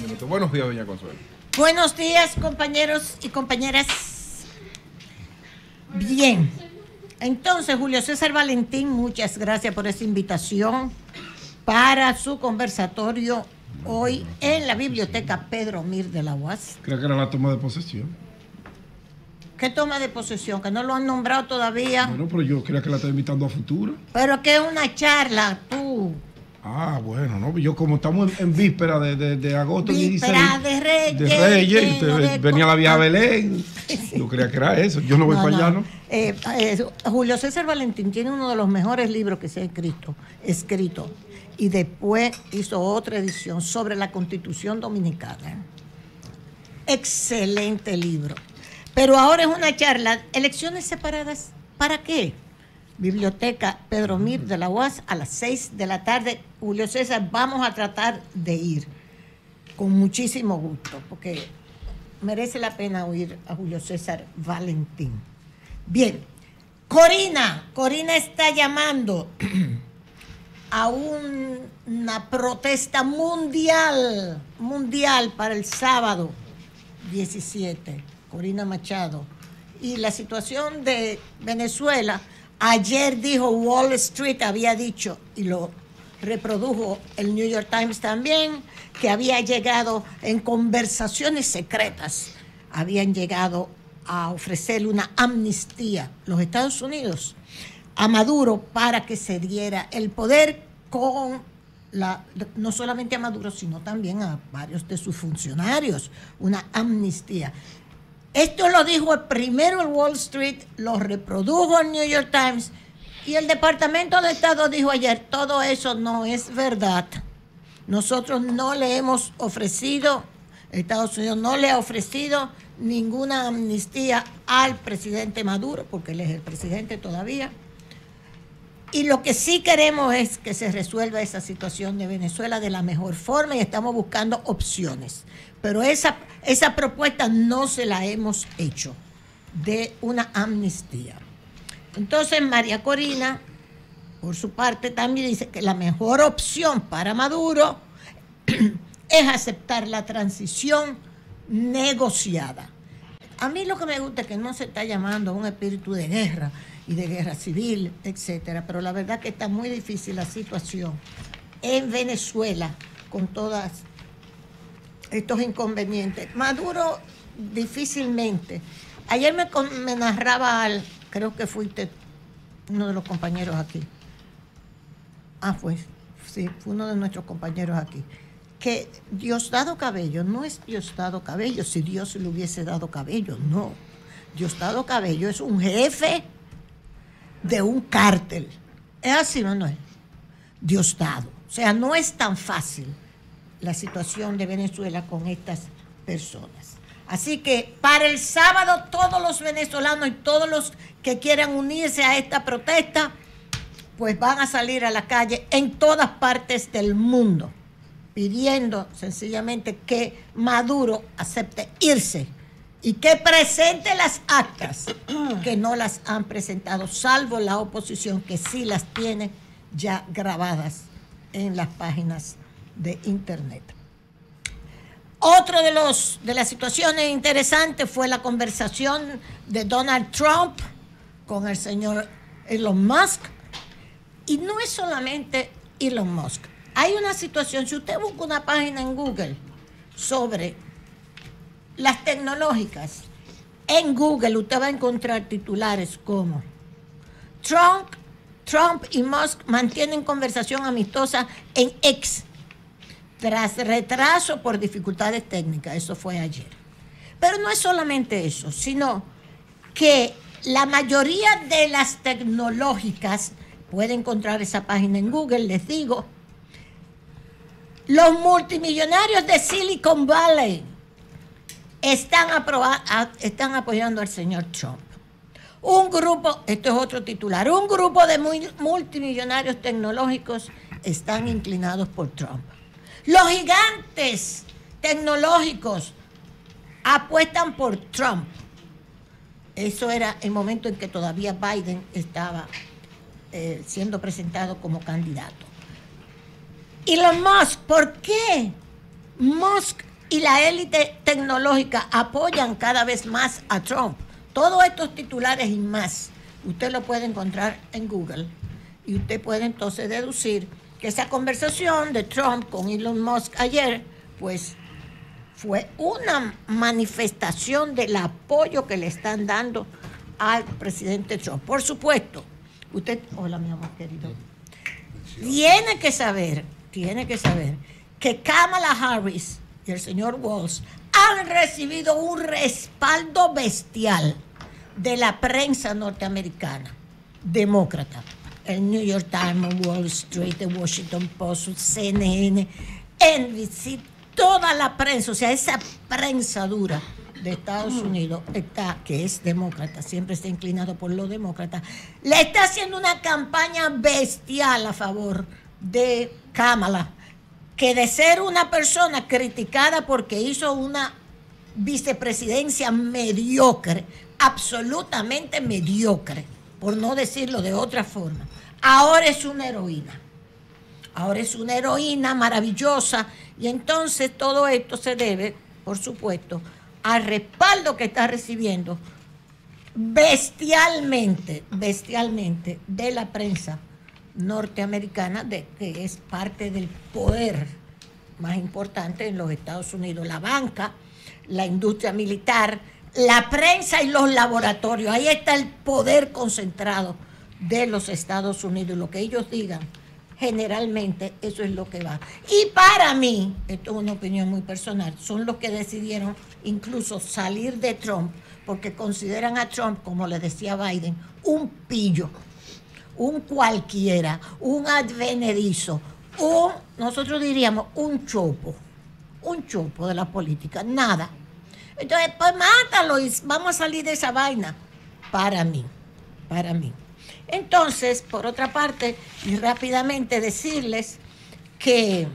minutos. Buenos días, doña Consuelo. Buenos días, compañeros y compañeras. Bien. Entonces, Julio César Valentín, muchas gracias por esa invitación para su conversatorio hoy en la biblioteca Pedro Mir de la UAS. Creo que era la toma de posesión. ¿Qué toma de posesión? Que no lo han nombrado todavía. Bueno, pero yo creía que la estaba invitando a futuro. Pero que es una charla, tú. Ah, bueno, no, yo como estamos en, víspera de, de, de agosto víspera de Reyes. De Reyes, venía la vieja Belén. Yo creía que era eso, yo no voy para allá, ¿no? Eh, eh, Julio César Valentín tiene uno de los mejores libros que se ha escrito, escrito. Y después hizo otra edición sobre la Constitución Dominicana. Excelente libro. Pero ahora es una charla, elecciones separadas, ¿para qué? Biblioteca Pedro Mir de la UAS a las 6 de la tarde. Julio César, vamos a tratar de ir con muchísimo gusto, porque merece la pena oír a Julio César Valentín. Bien, Corina, Corina está llamando a una protesta mundial, mundial para el sábado 17, Corina Machado. Y la situación de Venezuela Ayer dijo Wall Street, había dicho, y lo reprodujo el New York Times también, que había llegado en conversaciones secretas, habían llegado a ofrecerle una amnistía los Estados Unidos a Maduro para que se diera el poder con la, no solamente a Maduro, sino también a varios de sus funcionarios, una amnistía. Esto lo dijo primero el Wall Street, lo reprodujo el New York Times y el Departamento de Estado dijo ayer, todo eso no es verdad. Nosotros no le hemos ofrecido, Estados Unidos no le ha ofrecido ninguna amnistía al presidente Maduro, porque él es el presidente todavía. Y lo que sí queremos es que se resuelva esa situación de Venezuela de la mejor forma y estamos buscando opciones. Pero esa, esa propuesta no se la hemos hecho de una amnistía. Entonces María Corina, por su parte, también dice que la mejor opción para Maduro es aceptar la transición negociada. A mí lo que me gusta es que no se está llamando a un espíritu de guerra y de guerra civil, etcétera, pero la verdad que está muy difícil la situación en Venezuela con todas estos inconvenientes. Maduro difícilmente. Ayer me, me narraba al, creo que fuiste uno de los compañeros aquí. Ah, pues, sí, fue uno de nuestros compañeros aquí. Que Diosdado Cabello no es Diosdado Cabello, si Dios le hubiese dado cabello, no. Diosdado Cabello es un jefe de un cártel. ¿Es así, Manuel? Diosdado. O sea, no es tan fácil la situación de Venezuela con estas personas. Así que para el sábado todos los venezolanos y todos los que quieran unirse a esta protesta, pues van a salir a la calle en todas partes del mundo, pidiendo sencillamente que Maduro acepte irse y que presente las actas que no las han presentado, salvo la oposición que sí las tiene ya grabadas en las páginas de Internet. Otro de, los, de las situaciones interesantes fue la conversación de Donald Trump con el señor Elon Musk. Y no es solamente Elon Musk. Hay una situación, si usted busca una página en Google sobre las tecnológicas, en Google usted va a encontrar titulares como Trump, Trump y Musk mantienen conversación amistosa en X tras retraso por dificultades técnicas. Eso fue ayer. Pero no es solamente eso, sino que la mayoría de las tecnológicas, puede encontrar esa página en Google, les digo, los multimillonarios de Silicon Valley están, están apoyando al señor Trump. Un grupo, esto es otro titular, un grupo de multimillonarios tecnológicos están inclinados por Trump. Los gigantes tecnológicos apuestan por Trump. Eso era el momento en que todavía Biden estaba eh, siendo presentado como candidato. Elon Musk, ¿por qué? Musk y la élite tecnológica apoyan cada vez más a Trump. Todos estos titulares y más, usted lo puede encontrar en Google y usted puede entonces deducir que esa conversación de Trump con Elon Musk ayer, pues fue una manifestación del apoyo que le están dando al presidente Trump. Por supuesto, usted, hola mi amor querido, tiene que saber, tiene que saber que Kamala Harris y el señor Walls han recibido un respaldo bestial de la prensa norteamericana, demócrata. El New York Times, Wall Street, The Washington Post, CNN, NBC, toda la prensa, o sea, esa prensa dura de Estados Unidos está, que es demócrata, siempre está inclinado por los demócratas, le está haciendo una campaña bestial a favor de Kamala, que de ser una persona criticada porque hizo una vicepresidencia mediocre, absolutamente mediocre, por no decirlo de otra forma, ahora es una heroína. Ahora es una heroína maravillosa y entonces todo esto se debe, por supuesto, al respaldo que está recibiendo bestialmente, bestialmente de la prensa norteamericana, de, que es parte del poder más importante en los Estados Unidos, la banca, la industria militar, la prensa y los laboratorios. Ahí está el poder concentrado de los Estados Unidos. Lo que ellos digan, generalmente eso es lo que va. Y para mí, esto es una opinión muy personal, son los que decidieron incluso salir de Trump porque consideran a Trump, como le decía Biden, un pillo, un cualquiera, un advenedizo, un, nosotros diríamos, un chopo, un chopo de la política, nada. Entonces, pues mátalo y vamos a salir de esa vaina. Para mí, para mí. Entonces, por otra parte, y rápidamente decirles que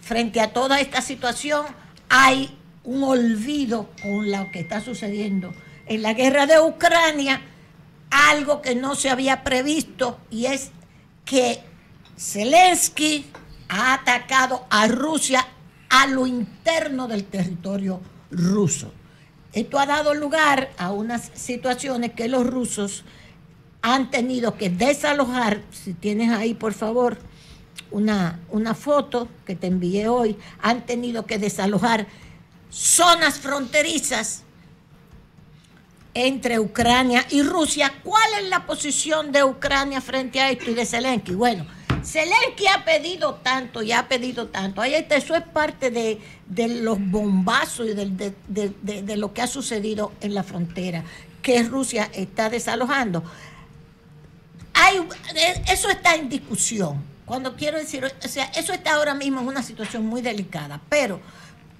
frente a toda esta situación hay un olvido con lo que está sucediendo en la guerra de Ucrania, algo que no se había previsto y es que Zelensky ha atacado a Rusia a lo interno del territorio ruso. Esto ha dado lugar a unas situaciones que los rusos han tenido que desalojar, si tienes ahí por favor una, una foto que te envié hoy, han tenido que desalojar zonas fronterizas entre Ucrania y Rusia. ¿Cuál es la posición de Ucrania frente a esto y de Zelensky? Bueno, Zelensky ha pedido tanto y ha pedido tanto. Ahí está, eso es parte de, los bombazos y de, de, lo que ha sucedido en la frontera, que Rusia está desalojando eso está en discusión. Cuando quiero decir, o sea, eso está ahora mismo en una situación muy delicada, pero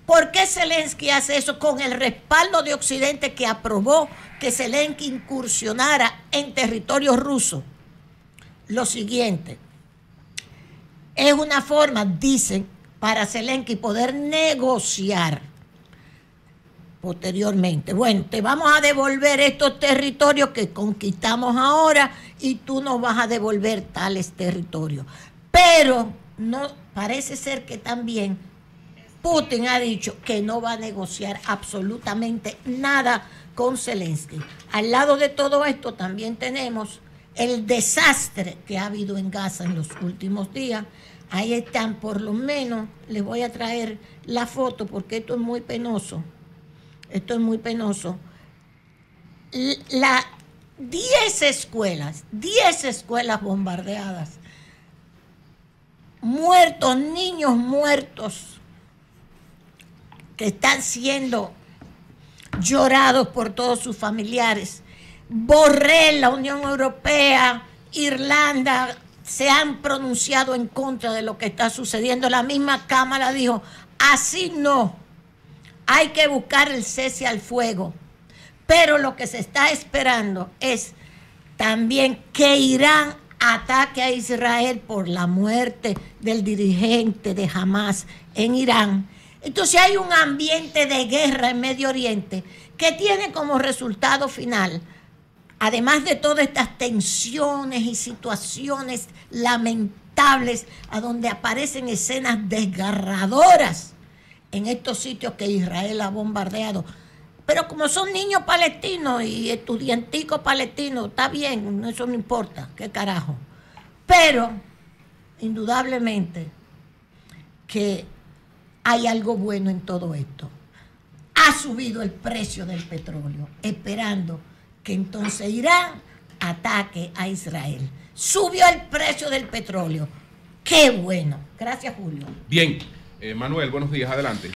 ¿por qué Zelensky hace eso con el respaldo de Occidente que aprobó que Zelensky incursionara en territorio ruso? Lo siguiente, es una forma, dicen, para Zelensky poder negociar posteriormente. Bueno, te vamos a devolver estos territorios que conquistamos ahora y tú nos vas a devolver tales territorios. Pero no parece ser que también Putin ha dicho que no va a negociar absolutamente nada con Zelensky. Al lado de todo esto también tenemos el desastre que ha habido en Gaza en los últimos días. Ahí están, por lo menos, les voy a traer la foto porque esto es muy penoso esto es muy penoso, la 10 escuelas, 10 escuelas bombardeadas, muertos, niños muertos, que están siendo llorados por todos sus familiares. Borrell, la Unión Europea, Irlanda, se han pronunciado en contra de lo que está sucediendo. La misma Cámara dijo, así no. Hay que buscar el cese al fuego. Pero lo que se está esperando es también que Irán ataque a Israel por la muerte del dirigente de Hamas en Irán. Entonces hay un ambiente de guerra en Medio Oriente que tiene como resultado final, además de todas estas tensiones y situaciones lamentables, a donde aparecen escenas desgarradoras en estos sitios que Israel ha bombardeado. Pero como son niños palestinos y estudianticos palestinos, está bien, eso no importa, qué carajo. Pero, indudablemente, que hay algo bueno en todo esto. Ha subido el precio del petróleo, esperando que entonces Irán ataque a Israel. Subió el precio del petróleo. Qué bueno. Gracias, Julio. Bien. Eh, Manuel, buenos días, adelante.